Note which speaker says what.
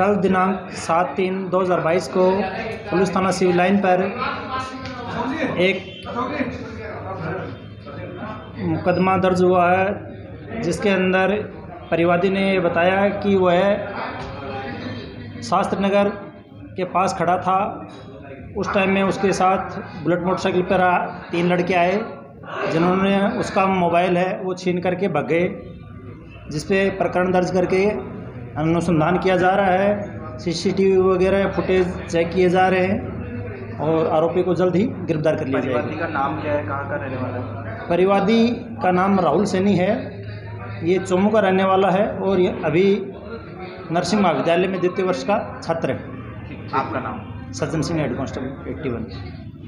Speaker 1: दिनांक सात तीन दो हज़ार बाईस को पुलिस थाना सिविल लाइन पर एक मुकदमा दर्ज हुआ है, जिसके अंदर परिवादी ने बताया कि वह शास्त्र नगर के पास खड़ा था। उस टाइम में उसके साथ बुलेट मोटरसाइकिल पर तीन लड़के आए, जिन्होंने उसका मोबाइल है, वो छीन करके भग गए जिस पे प्रकरण दर्ज करके अनुसंधान किया जा रहा है सीसीटीवी वगैरह फुटेज चेक किए जा रहे हैं और आरोपी को जल्द ही गिरफ़्तार कर लिया
Speaker 2: परिवादी
Speaker 1: जाएगा
Speaker 2: का नाम क्या है? कहाँ का रहने वाला है?
Speaker 1: परिवादी का नाम राहुल सैनी है। ये चोमू का रहने वाला है और ये अभी नरसिंह महाविद्यालय में द्वितीय वर्ष का छात्र है।
Speaker 2: आपका नाम?
Speaker 1: Sajjan Singh head constable eighty one.